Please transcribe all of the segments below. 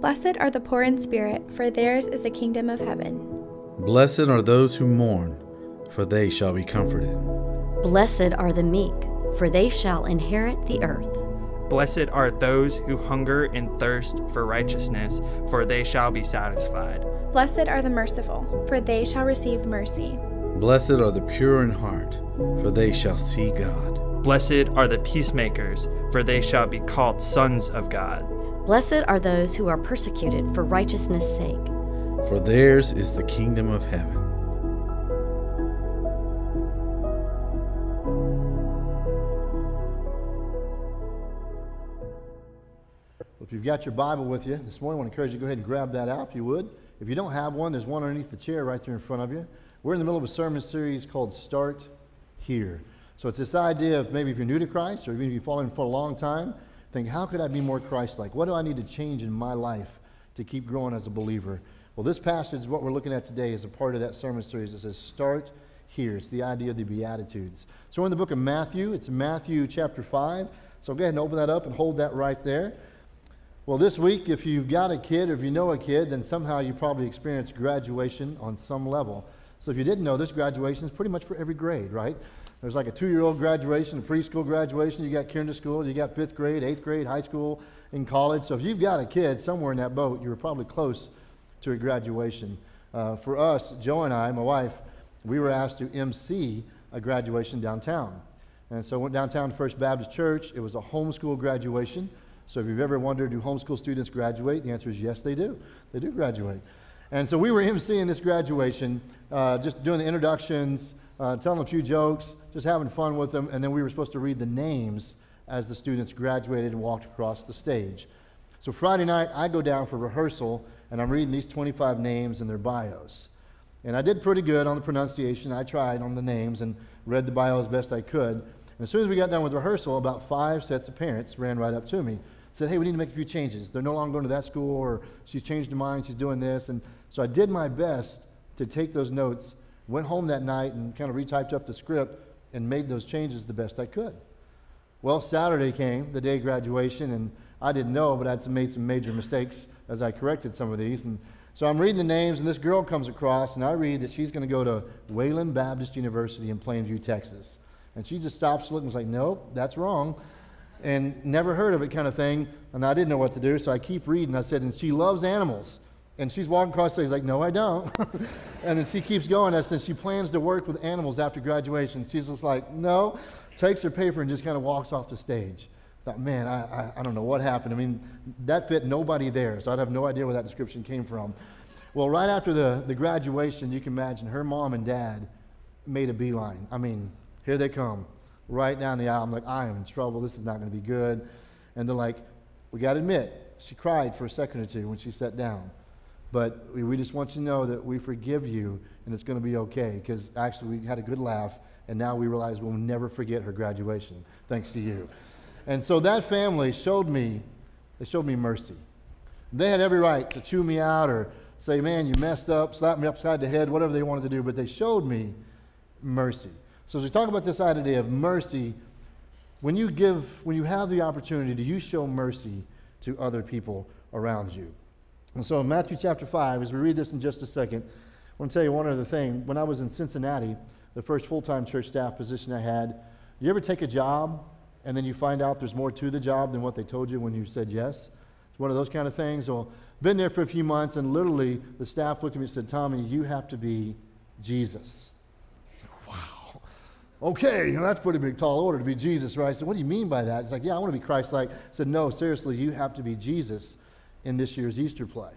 Blessed are the poor in spirit, for theirs is the kingdom of heaven. Blessed are those who mourn, for they shall be comforted. Blessed are the meek, for they shall inherit the earth. Blessed are those who hunger and thirst for righteousness, for they shall be satisfied. Blessed are the merciful, for they shall receive mercy. Blessed are the pure in heart, for they shall see God. Blessed are the peacemakers, for they shall be called sons of God. Blessed are those who are persecuted for righteousness' sake, for theirs is the kingdom of heaven. If you've got your Bible with you this morning, I want to encourage you to go ahead and grab that out if you would. If you don't have one, there's one underneath the chair right there in front of you. We're in the middle of a sermon series called Start Here. So it's this idea of maybe if you're new to Christ or even if you've Him for a long time, think, how could I be more Christ like? What do I need to change in my life to keep growing as a believer? Well, this passage, what we're looking at today, is a part of that sermon series. It says, Start here. It's the idea of the Beatitudes. So we're in the book of Matthew. It's Matthew chapter 5. So go ahead and open that up and hold that right there. Well, this week, if you've got a kid or if you know a kid, then somehow you probably experienced graduation on some level. So if you didn't know this, graduation is pretty much for every grade, right? There's like a two year old graduation, a preschool graduation, you got kinder school, you got fifth grade, eighth grade, high school, in college. So if you've got a kid somewhere in that boat, you're probably close to a graduation. Uh, for us, Joe and I, my wife, we were asked to MC a graduation downtown. And so I went downtown to First Baptist Church. It was a homeschool graduation. So if you've ever wondered, do homeschool students graduate? The answer is yes, they do. They do graduate. And so we were emceeing this graduation, uh, just doing the introductions, uh, telling a few jokes, just having fun with them, and then we were supposed to read the names as the students graduated and walked across the stage. So Friday night, I go down for rehearsal, and I'm reading these 25 names and their bios. And I did pretty good on the pronunciation. I tried on the names and read the bio as best I could. And as soon as we got done with rehearsal, about five sets of parents ran right up to me said, hey, we need to make a few changes. They're no longer going to that school, or she's changed her mind, she's doing this. And so I did my best to take those notes, went home that night and kind of retyped up the script and made those changes the best I could. Well, Saturday came, the day of graduation, and I didn't know, but I'd made some major mistakes as I corrected some of these. And so I'm reading the names, and this girl comes across, and I read that she's going to go to Wayland Baptist University in Plainview, Texas. And she just stops, looking, was like, nope, that's wrong and never heard of it kind of thing. And I didn't know what to do, so I keep reading. I said, and she loves animals. And she's walking across the stage like, no, I don't. and then she keeps going. I said, she plans to work with animals after graduation. She's just like, no. Takes her paper and just kind of walks off the stage. Thought, man, I, I, I don't know what happened. I mean, that fit nobody there, so I'd have no idea where that description came from. Well, right after the, the graduation, you can imagine her mom and dad made a beeline. I mean, here they come right down the aisle. I'm like, I am in trouble. This is not going to be good. And they're like, we got to admit, she cried for a second or two when she sat down. But we, we just want you to know that we forgive you and it's going to be okay because actually we had a good laugh and now we realize we'll never forget her graduation thanks to you. And so that family showed me, they showed me mercy. They had every right to chew me out or say, man, you messed up, slap me upside the head, whatever they wanted to do, but they showed me mercy. So as we talk about this idea of mercy, when you give, when you have the opportunity, do you show mercy to other people around you? And so in Matthew chapter 5, as we read this in just a second, I want to tell you one other thing. When I was in Cincinnati, the first full-time church staff position I had, you ever take a job and then you find out there's more to the job than what they told you when you said yes? It's one of those kind of things. Well, been there for a few months, and literally the staff looked at me and said, Tommy, you have to be Jesus Wow. okay, you know, that's pretty big tall order to be Jesus, right? So what do you mean by that? It's like, yeah, I want to be Christ-like. I said, no, seriously, you have to be Jesus in this year's Easter play.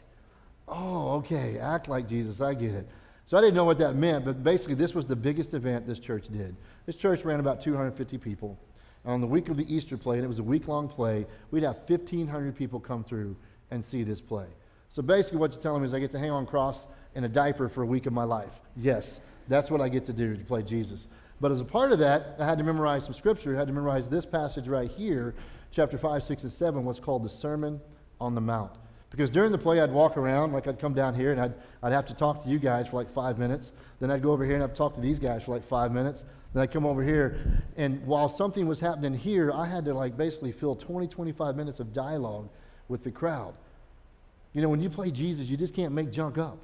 Oh, okay, act like Jesus, I get it. So I didn't know what that meant, but basically this was the biggest event this church did. This church ran about 250 people. And on the week of the Easter play, and it was a week-long play, we'd have 1,500 people come through and see this play. So basically what you're telling me is I get to hang on cross in a diaper for a week of my life. Yes, that's what I get to do, to play Jesus. But as a part of that, I had to memorize some scripture. I had to memorize this passage right here, chapter 5, 6, and 7, what's called the Sermon on the Mount. Because during the play, I'd walk around, like I'd come down here, and I'd, I'd have to talk to you guys for like five minutes. Then I'd go over here and I'd talk to these guys for like five minutes. Then I'd come over here, and while something was happening here, I had to like basically fill 20, 25 minutes of dialogue with the crowd. You know, when you play Jesus, you just can't make junk up,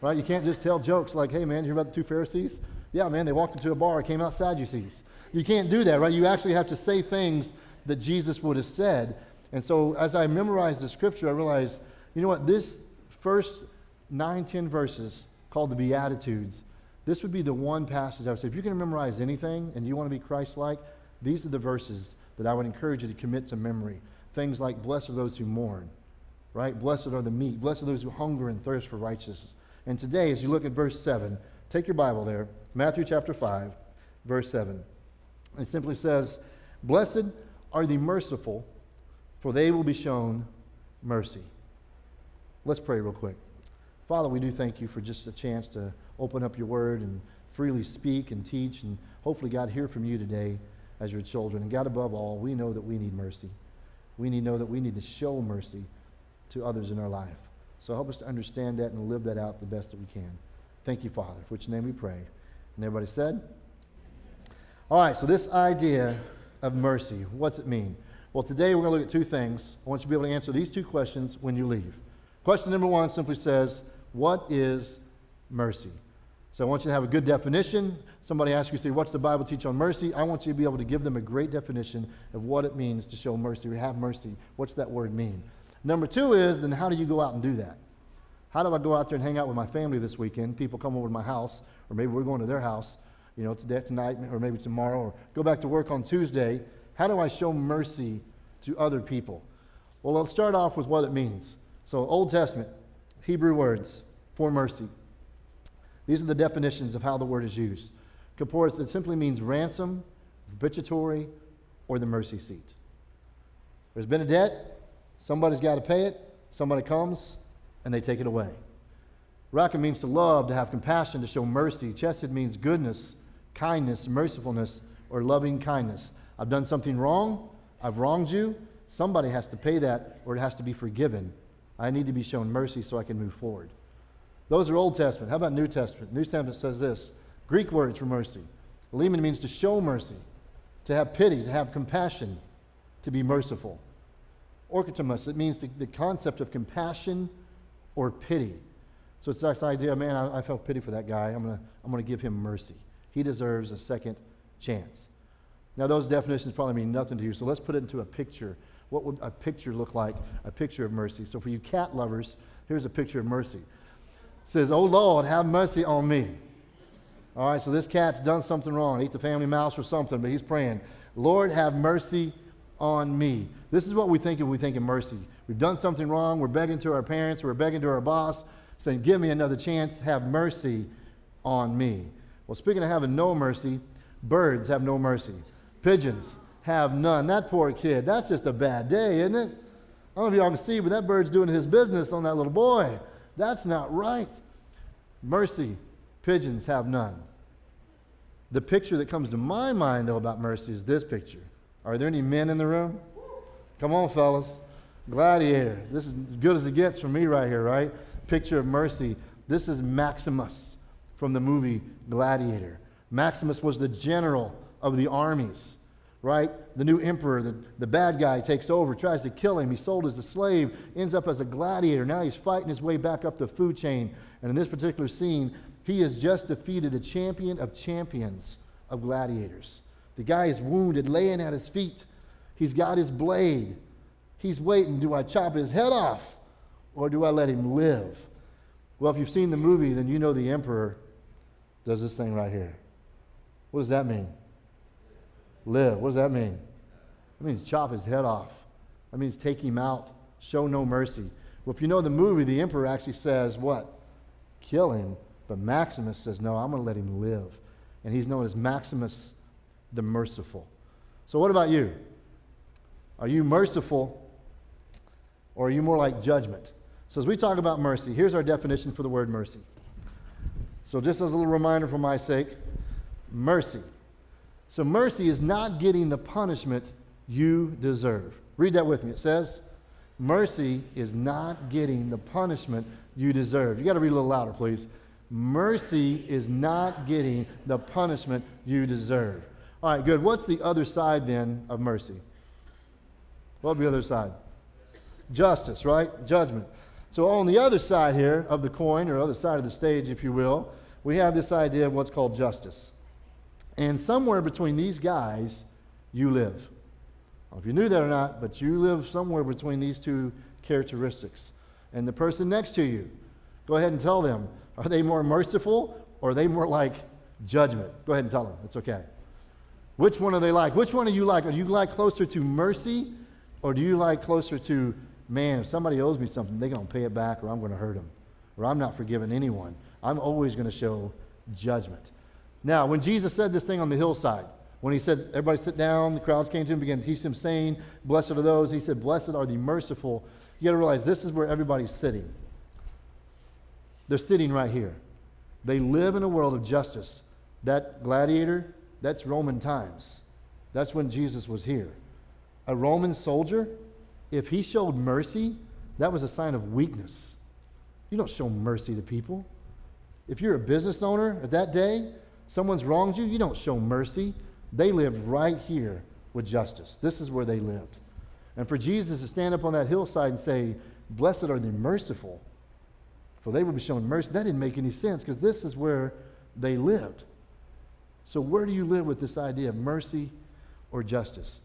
right? You can't just tell jokes like, hey, man, you hear about the two Pharisees? Yeah, man, they walked into a bar, came out Sadducees. You can't do that, right? You actually have to say things that Jesus would have said. And so as I memorized the scripture, I realized, you know what, this first nine, ten verses called the Beatitudes, this would be the one passage I would say, if you can memorize anything and you want to be Christ like, these are the verses that I would encourage you to commit to memory. Things like, blessed are those who mourn, right? Blessed are the meek. Blessed are those who hunger and thirst for righteousness. And today, as you look at verse 7, take your Bible there, Matthew chapter 5, verse 7. It simply says, Blessed are the merciful, for they will be shown mercy. Let's pray real quick. Father, we do thank you for just a chance to open up your word and freely speak and teach and hopefully, God, hear from you today as your children. And God, above all, we know that we need mercy. We need to know that we need to show mercy to others in our life. So help us to understand that and live that out the best that we can. Thank you, Father, for which name we pray. And everybody said? All right, so this idea of mercy, what's it mean? Well, today we're going to look at two things. I want you to be able to answer these two questions when you leave. Question number one simply says, What is mercy? So I want you to have a good definition. Somebody asks you, say, What's the Bible teach on mercy? I want you to be able to give them a great definition of what it means to show mercy or have mercy. What's that word mean? Number two is, then how do you go out and do that? How do I go out there and hang out with my family this weekend? People come over to my house, or maybe we're going to their house you know, today, tonight, or maybe tomorrow, or go back to work on Tuesday. How do I show mercy to other people? Well, let's start off with what it means. So, Old Testament, Hebrew words for mercy. These are the definitions of how the word is used. Kaporis, it simply means ransom, propitiatory, or the mercy seat. There's been a debt, somebody's got to pay it, somebody comes, and they take it away. Raka means to love, to have compassion, to show mercy. Chesed means goodness, kindness, mercifulness, or loving kindness. I've done something wrong. I've wronged you. Somebody has to pay that or it has to be forgiven. I need to be shown mercy so I can move forward. Those are Old Testament. How about New Testament? New Testament says this Greek words for mercy. Lehman means to show mercy, to have pity, to have compassion, to be merciful. Orchitomus, it means the, the concept of compassion or pity. So it's this idea, man, I, I felt pity for that guy. I'm going to I'm going to give him mercy. He deserves a second chance. Now, those definitions probably mean nothing to you, so let's put it into a picture. What would a picture look like? A picture of mercy. So, for you cat lovers, here's a picture of mercy. It says, Oh Lord, have mercy on me. All right, so this cat's done something wrong, ate the family mouse or something, but he's praying, Lord, have mercy on me. This is what we think of when we think of mercy. We've done something wrong, we're begging to our parents, we're begging to our boss, saying, Give me another chance, have mercy on me. Well, speaking of having no mercy, birds have no mercy. Pigeons have none. That poor kid, that's just a bad day, isn't it? I don't know if y'all can see, but that bird's doing his business on that little boy. That's not right. Mercy, pigeons have none. The picture that comes to my mind, though, about mercy is this picture. Are there any men in the room? Come on, fellas. Gladiator. This is as good as it gets for me right here, right? Picture of mercy. This is Maximus from the movie Gladiator. Maximus was the general of the armies, right? The new emperor, the, the bad guy takes over, tries to kill him. He's sold as a slave, ends up as a gladiator. Now he's fighting his way back up the food chain. And in this particular scene, he has just defeated the champion of champions of gladiators. The guy is wounded, laying at his feet. He's got his blade. He's waiting. Do I chop his head off or do I let him live? Well, if you've seen the movie, then you know the emperor does this thing right here. What does that mean? Live. What does that mean? That means chop his head off. That means take him out. Show no mercy. Well, if you know the movie, the emperor actually says, What? Kill him. But Maximus says, No, I'm going to let him live. And he's known as Maximus the Merciful. So, what about you? Are you merciful or are you more like judgment? So, as we talk about mercy, here's our definition for the word mercy so, just as a little reminder for my sake, mercy. So, mercy is not getting the punishment you deserve. Read that with me. It says, Mercy is not getting the punishment you deserve. You got to read a little louder, please. Mercy is not getting the punishment you deserve. All right, good. What's the other side then of mercy? What'll be the other side? Justice, right? Judgment. So on the other side here of the coin, or other side of the stage, if you will, we have this idea of what's called justice. And somewhere between these guys, you live. I don't know if you knew that or not, but you live somewhere between these two characteristics. And the person next to you, go ahead and tell them are they more merciful or are they more like judgment? Go ahead and tell them. It's okay. Which one are they like? Which one are you like? Are you like closer to mercy or do you like closer to, man, if somebody owes me something, they're going to pay it back or I'm going to hurt them or I'm not forgiving anyone? I'm always going to show judgment. Now, when Jesus said this thing on the hillside, when he said, Everybody sit down, the crowds came to him, began to teach him, saying, Blessed are those, he said, Blessed are the merciful. You got to realize this is where everybody's sitting. They're sitting right here. They live in a world of justice. That gladiator, that's Roman times. That's when Jesus was here. A Roman soldier, if he showed mercy, that was a sign of weakness. You don't show mercy to people. If you're a business owner at that day, someone's wronged you, you don't show mercy. They lived right here with justice. This is where they lived. And for Jesus to stand up on that hillside and say, Blessed are the merciful, for they will be shown mercy, that didn't make any sense because this is where they lived. So, where do you live with this idea of mercy or justice?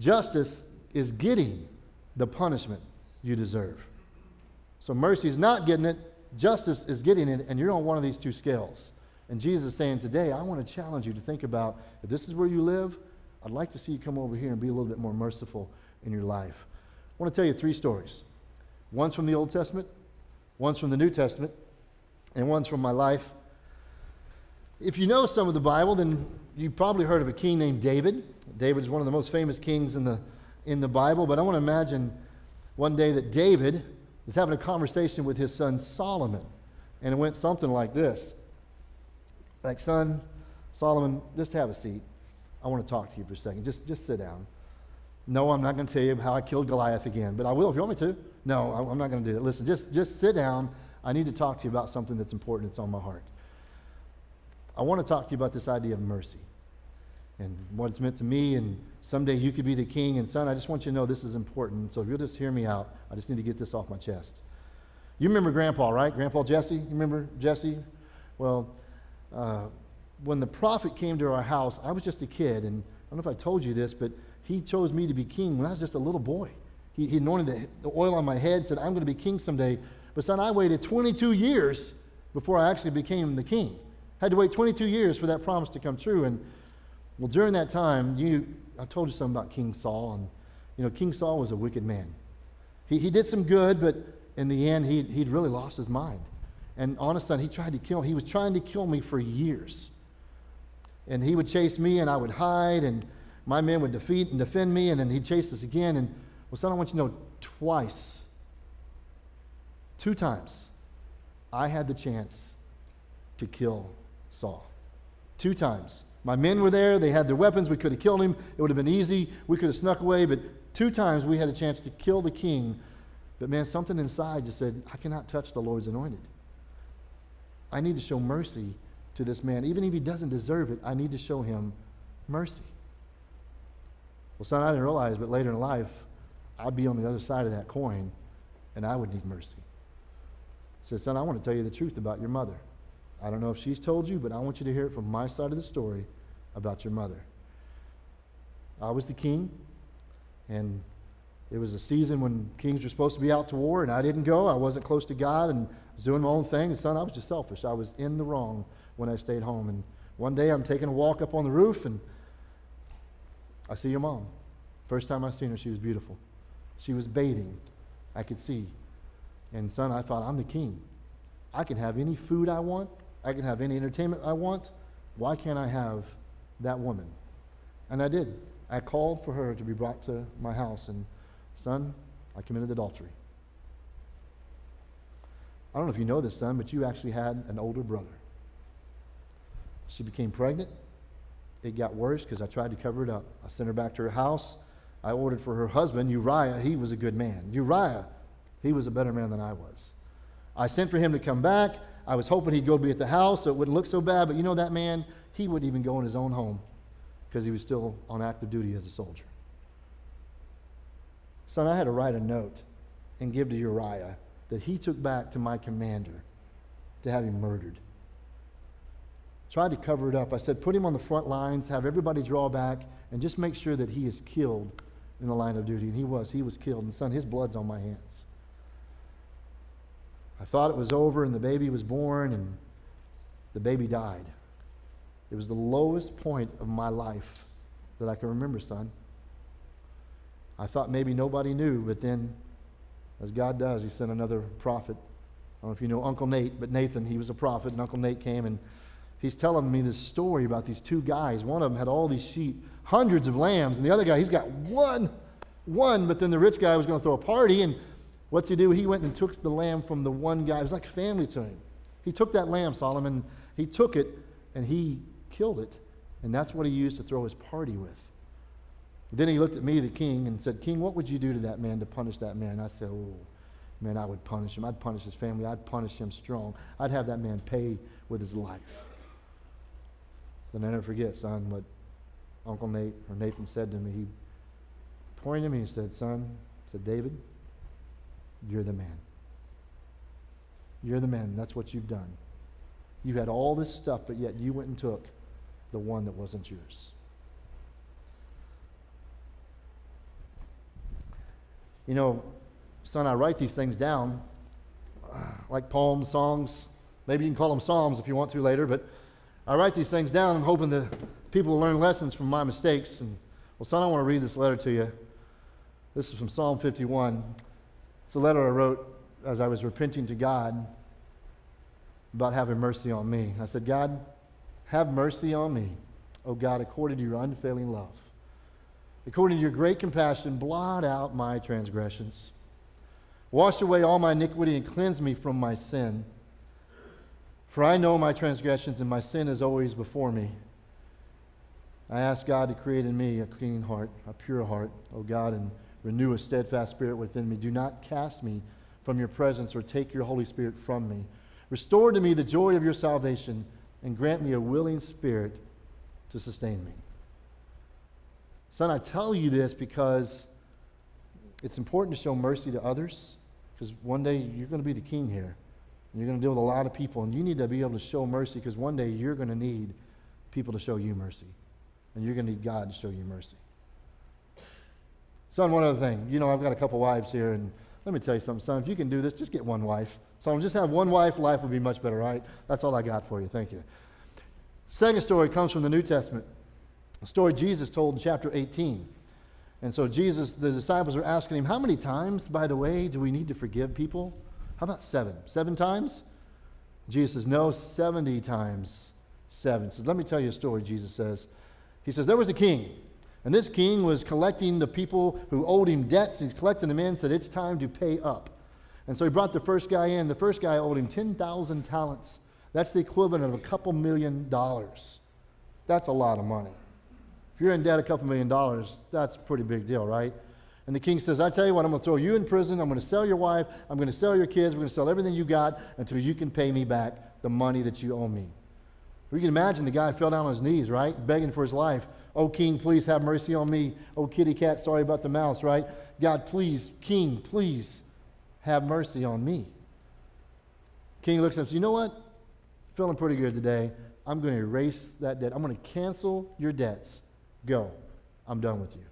Justice is getting the punishment you deserve. So, mercy is not getting it, justice is getting it, and you're on one of these two scales. And Jesus is saying today, I want to challenge you to think about if this is where you live, I'd like to see you come over here and be a little bit more merciful in your life. I want to tell you three stories. One's from the Old Testament, one's from the New Testament, and one's from my life. If you know some of the Bible, then you've probably heard of a king named David. David is one of the most famous kings in the, in the Bible, but I want to imagine one day that David is having a conversation with his son Solomon, and it went something like this like, son, Solomon, just have a seat. I want to talk to you for a second. Just, just sit down. No, I'm not going to tell you how I killed Goliath again, but I will if you want me to. No, I'm not going to do it. Listen, just, just sit down. I need to talk to you about something that's important It's on my heart. I want to talk to you about this idea of mercy and what it's meant to me, and someday you could be the king. And son, I just want you to know this is important. So if you'll just hear me out, I just need to get this off my chest. You remember Grandpa, right? Grandpa Jesse? You remember Jesse? Well, uh, when the prophet came to our house, I was just a kid, and I don't know if I told you this, but he chose me to be king when I was just a little boy. He, he anointed the, the oil on my head, said, I'm going to be king someday. But son, I waited 22 years before I actually became the king. Had to wait 22 years for that promise to come true. And well, during that time, you, I told you something about King Saul. And, you know, King Saul was a wicked man. He, he did some good, but in the end, he, he'd really lost his mind. And honest son, he tried to kill. He was trying to kill me for years. And he would chase me, and I would hide, and my men would defeat and defend me, and then he'd chase us again. And, well, son, I want you to know twice, two times, I had the chance to kill Saul. Two times. My men were there, they had their weapons, we could have killed him. It would have been easy, we could have snuck away, but two times we had a chance to kill the king. But man, something inside just said, I cannot touch the Lord's anointed. I need to show mercy to this man. Even if he doesn't deserve it, I need to show him mercy. Well, son, I didn't realize, but later in life, I'd be on the other side of that coin and I would need mercy. I said, son, I want to tell you the truth about your mother. I don't know if she's told you, but I want you to hear it from my side of the story about your mother. I was the king, and it was a season when kings were supposed to be out to war, and I didn't go. I wasn't close to God and was doing my own thing. And son, I was just selfish. I was in the wrong when I stayed home. And one day I'm taking a walk up on the roof, and I see your mom. First time I seen her, she was beautiful. She was bathing. I could see. And son, I thought, I'm the king. I can have any food I want. I can have any entertainment I want. Why can't I have that woman? And I did. I called for her to be brought to my house. And son, I committed adultery. I don't know if you know this, son, but you actually had an older brother. She became pregnant. It got worse because I tried to cover it up. I sent her back to her house. I ordered for her husband, Uriah. He was a good man. Uriah, he was a better man than I was. I sent for him to come back. I was hoping he'd go be at the house so it wouldn't look so bad. But you know that man, he wouldn't even go in his own home because he was still on active duty as a soldier. Son, I had to write a note and give to Uriah that he took back to my commander to have him murdered. Tried to cover it up. I said, put him on the front lines, have everybody draw back, and just make sure that he is killed in the line of duty. And he was. He was killed. And son, his blood's on my hands. I thought it was over and the baby was born and the baby died. It was the lowest point of my life that I can remember, son. I thought maybe nobody knew, but then, as God does, He sent another prophet. I don't know if you know Uncle Nate, but Nathan, he was a prophet, and Uncle Nate came and he's telling me this story about these two guys. One of them had all these sheep, hundreds of lambs, and the other guy, he's got one, one, but then the rich guy was going to throw a party, and what's he do? He went and took the lamb from the one guy. It was like family to him. He took that lamb, Solomon, he took it, and he killed it, and that's what he used to throw his party with. Then he looked at me, the king, and said, King, what would you do to that man to punish that man? I said, Oh, man, I would punish him. I'd punish his family. I'd punish him strong. I'd have that man pay with his life. Then I never forget, son, what Uncle Nate or Nathan said to me. He pointed to me and said, Son, said, David, you're the man. You're the man. That's what you've done. You had all this stuff, but yet you went and took the one that wasn't yours. You know, son, I write these things down like poems, songs. Maybe you can call them psalms if you want to later, but I write these things down hoping that people will learn lessons from my mistakes. And well, son, I want to read this letter to you. This is from Psalm 51. It's a letter I wrote as I was repenting to God about having mercy on me. I said, God, have mercy on me, O God, according to your unfailing love. According to your great compassion, blot out my transgressions. Wash away all my iniquity and cleanse me from my sin. For I know my transgressions, and my sin is always before me. I ask God to create in me a clean heart, a pure heart, O God, and renew a steadfast spirit within me. Do not cast me from your presence or take your Holy Spirit from me. Restore to me the joy of your salvation and grant me a willing spirit to sustain me. Son, I tell you this because it's important to show mercy to others because one day you're going to be the king here. And you're going to deal with a lot of people, and you need to be able to show mercy because one day you're going to need people to show you mercy. And you're going to need God to show you mercy. Son, one other thing. You know, I've got a couple wives here, and let me tell you something, son. If you can do this, just get one wife. So just have one wife, life would be much better, right? That's all I got for you. Thank you. Second story comes from the New Testament a story Jesus told in chapter 18. And so Jesus, the disciples are asking him, How many times, by the way, do we need to forgive people? How about seven? Seven times? Jesus says, No, 70 times seven. Says, let me tell you a story, Jesus says. He says, There was a king, and this king was collecting the people who owed him debts. He's collecting them in, said, It's time to pay up. And so he brought the first guy in. The first guy owed him 10,000 talents. That's the equivalent of a couple million dollars. That's a lot of money. If you're in debt a couple million dollars, that's a pretty big deal, right? And the king says, I tell you what, I'm going to throw you in prison. I'm going to sell your wife. I'm going to sell your kids. We're going to sell everything you got until you can pay me back the money that you owe me. We can imagine the guy fell down on his knees, right? Begging for his life. Oh, king, please have mercy on me. Oh, kitty cat, sorry about the mouse, right? God, please, king, please have mercy on me. King looks at him and says, You know what? Feeling pretty good today. I'm going to erase that debt. I'm going to cancel your debts. Go. I'm done with you.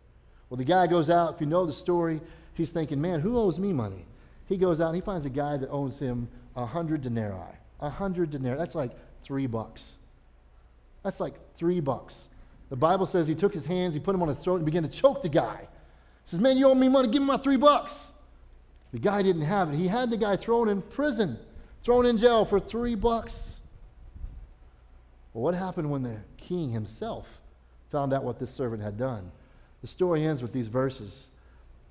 Well, the guy goes out. If you know the story, he's thinking, man, who owes me money? He goes out and he finds a guy that owes him a hundred denarii. A hundred denarii. That's like three bucks. That's like three bucks. The Bible says he took his hands, he put them on his throat, and began to choke the guy. He says, Man, you owe me money. Give me my three bucks. The guy didn't have it. He had the guy thrown in prison, thrown in jail for three bucks. Well, what happened when the king himself found out what this servant had done. The story ends with these verses.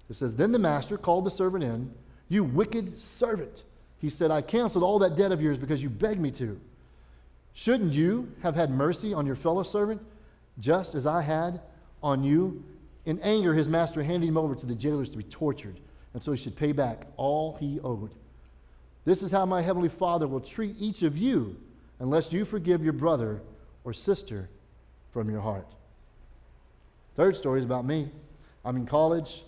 It says, Then the master called the servant in. You wicked servant. He said, I canceled all that debt of yours because you begged me to. Shouldn't you have had mercy on your fellow servant, just as I had on you? In anger, his master handed him over to the jailers to be tortured, and so he should pay back all he owed. This is how my heavenly Father will treat each of you unless you forgive your brother or sister from your heart. Third story is about me. I'm in college.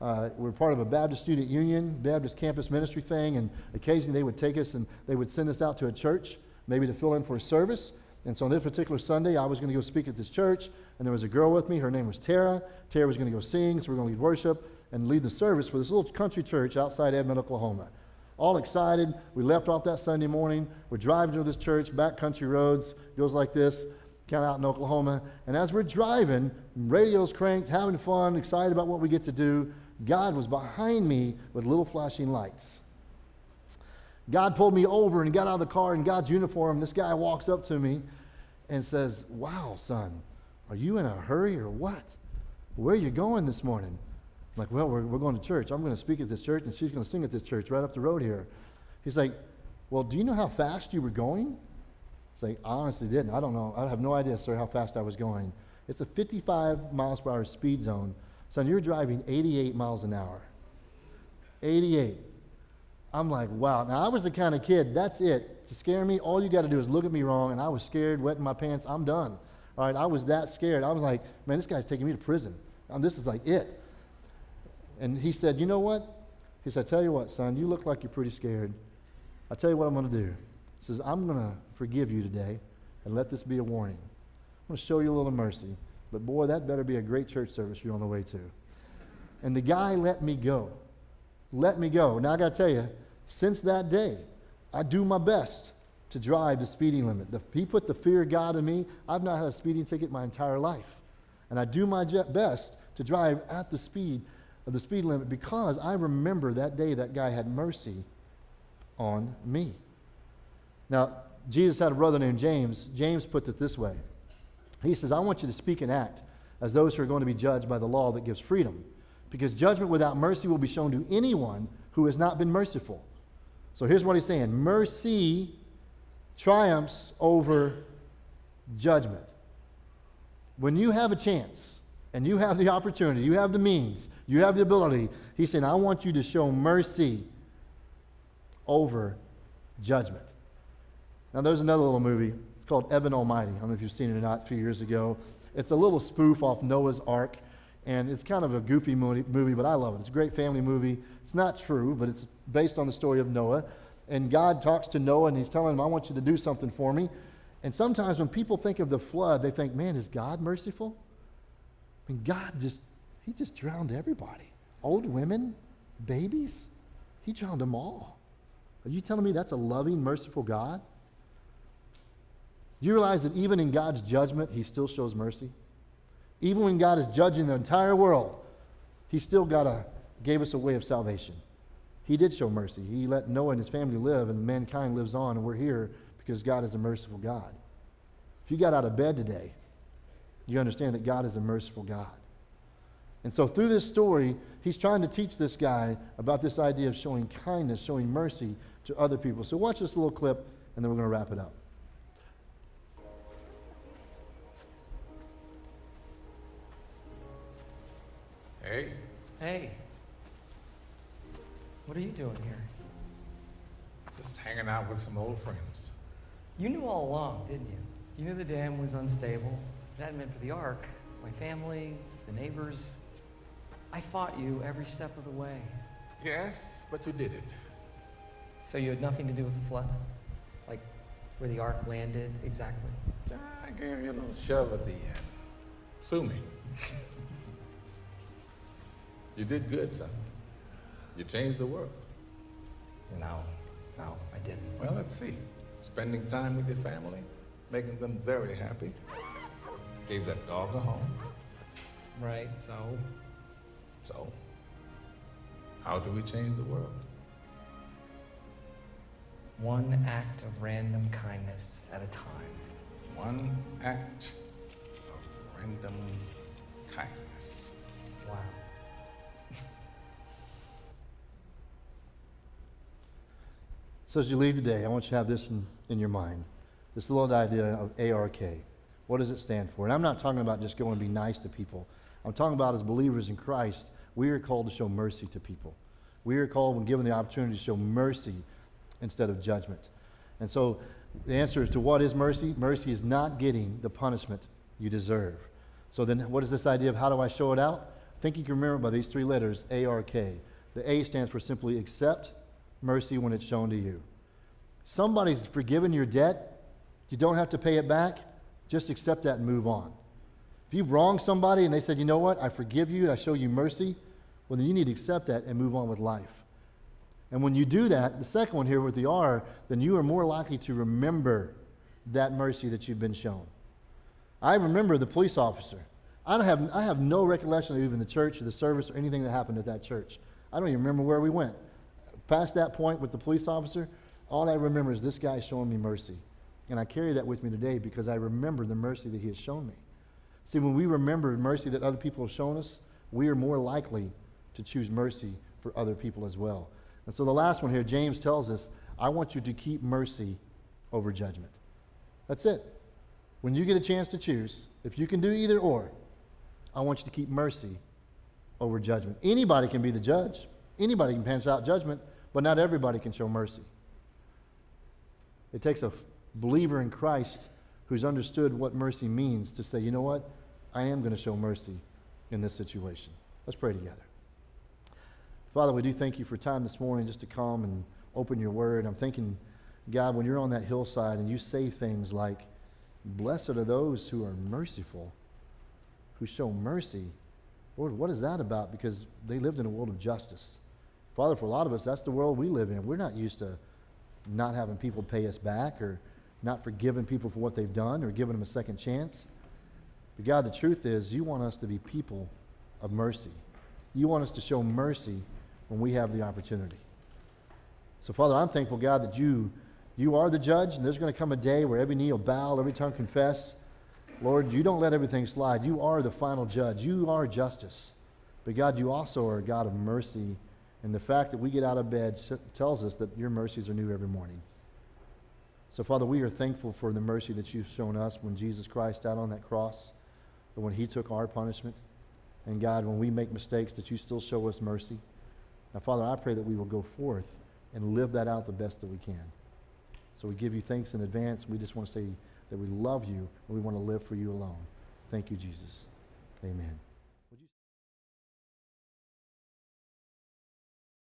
Uh, we're part of a Baptist Student Union, Baptist campus ministry thing, and occasionally they would take us and they would send us out to a church, maybe to fill in for a service. And so on this particular Sunday, I was going to go speak at this church, and there was a girl with me. Her name was Tara. Tara was going to go sing, so we're going to lead worship and lead the service for this little country church outside Edmond, Oklahoma. All excited. We left off that Sunday morning. We're driving to this church, back country roads, goes like this, out in Oklahoma. And as we're driving, radio's cranked, having fun, excited about what we get to do, God was behind me with little flashing lights. God pulled me over and got out of the car in God's uniform. This guy walks up to me and says, Wow, son, are you in a hurry or what? Where are you going this morning? I'm like, Well, we're, we're going to church. I'm going to speak at this church, and she's going to sing at this church right up the road here. He's like, Well, do you know how fast you were going? Like, I honestly didn't. I don't know. I have no idea, sir, how fast I was going. It's a 55 miles per hour speed zone. Son, you're driving 88 miles an hour. 88. I'm like, wow. Now, I was the kind of kid, that's it. To scare me, all you got to do is look at me wrong, and I was scared, wetting my pants. I'm done. All right, I was that scared. I was like, man, this guy's taking me to prison. Um, this is like it. And he said, you know what? He said, tell you what, son, you look like you're pretty scared. I'll tell you what I'm going to do. He says, I'm going to forgive you today and let this be a warning. I'm going to show you a little mercy. But boy, that better be a great church service you're on the way to. And the guy let me go. Let me go. Now I got to tell you, since that day, I do my best to drive the speeding limit. The, he put the fear of God in me. I've not had a speeding ticket my entire life. And I do my best to drive at the speed of the speed limit because I remember that day that guy had mercy on me. Now, Jesus had a brother named James. James put it this way He says, I want you to speak and act as those who are going to be judged by the law that gives freedom. Because judgment without mercy will be shown to anyone who has not been merciful. So here's what he's saying mercy triumphs over judgment. When you have a chance and you have the opportunity, you have the means, you have the ability, he's saying, I want you to show mercy over judgment. Now, there's another little movie. It's called Evan Almighty. I don't know if you've seen it or not a few years ago. It's a little spoof off Noah's Ark, and it's kind of a goofy movie, but I love it. It's a great family movie. It's not true, but it's based on the story of Noah. And God talks to Noah, and he's telling him, I want you to do something for me. And sometimes when people think of the flood, they think, man, is God merciful? I mean, God just, he just drowned everybody. Old women, babies, he drowned them all. Are you telling me that's a loving, merciful God? Do you realize that even in God's judgment, he still shows mercy? Even when God is judging the entire world, he still got a, gave us a way of salvation. He did show mercy. He let Noah and his family live, and mankind lives on, and we're here because God is a merciful God. If you got out of bed today, you understand that God is a merciful God. And so, through this story, he's trying to teach this guy about this idea of showing kindness, showing mercy to other people. So, watch this little clip, and then we're going to wrap it up. What are you doing here? Just hanging out with some old friends. You knew all along, didn't you? You knew the dam was unstable. If it hadn't been for the ark, my family, the neighbors, I fought you every step of the way. Yes, but you did it. So you had nothing to do with the flood? Like where the ark landed exactly? I gave you a little shove at the end. Sue me. You did good, son. You changed the world. No, no, I didn't. Well, let's see. Spending time with your family, making them very happy. Gave that dog a home. Right, so? So, how do we change the world? One act of random kindness at a time. One act of random kindness. Wow. So as you leave today, I want you to have this in, in your mind. This little idea of ARK. What does it stand for? And I'm not talking about just going to be nice to people. I'm talking about as believers in Christ, we are called to show mercy to people. We are called, when given the opportunity, to show mercy instead of judgment. And so the answer to what is mercy? Mercy is not getting the punishment you deserve. So then what is this idea of how do I show it out? I think you can remember by these three letters, A-R-K. The A stands for simply accept mercy when it's shown to you. Somebody's forgiven your debt. You don't have to pay it back. Just accept that and move on. If you've wronged somebody and they said, you know what, I forgive you, I show you mercy, well, then you need to accept that and move on with life. And when you do that, the second one here with the R, then you are more likely to remember that mercy that you've been shown. I remember the police officer. I, don't have, I have no recollection of even the church or the service or anything that happened at that church. I don't even remember where we went. Past that point with the police officer, all I remember is this guy showing me mercy. And I carry that with me today because I remember the mercy that he has shown me. See, when we remember mercy that other people have shown us, we are more likely to choose mercy for other people as well. And so the last one here, James tells us, I want you to keep mercy over judgment. That's it. When you get a chance to choose, if you can do either or, I want you to keep mercy over judgment. Anybody can be the judge, anybody can pass out judgment, but not everybody can show mercy. It takes a believer in Christ who's understood what mercy means to say, you know what? I am going to show mercy in this situation. Let's pray together. Father, we do thank you for time this morning just to come and open your word. I'm thinking, God, when you're on that hillside and you say things like, Blessed are those who are merciful, who show mercy. Lord, what is that about? Because they lived in a world of justice. Father, for a lot of us, that's the world we live in. We're not used to not having people pay us back or not forgiving people for what they've done or giving them a second chance. But God, the truth is, you want us to be people of mercy. You want us to show mercy when we have the opportunity. So, Father, I'm thankful, God, that you, you are the judge, and there's going to come a day where every knee will bow, every tongue confess. Lord, you don't let everything slide. You are the final judge. You are justice. But God, you also are a God of mercy. And the fact that we get out of bed tells us that your mercies are new every morning. So, Father, we are thankful for the mercy that you've shown us when Jesus Christ died on that cross, but when he took our punishment. And God, when we make mistakes, that you still show us mercy. Now, Father, I pray that we will go forth and live that out the best that we can. So we give you thanks in advance. We just want to say that we love you and we want to live for you alone. Thank you, Jesus. Amen.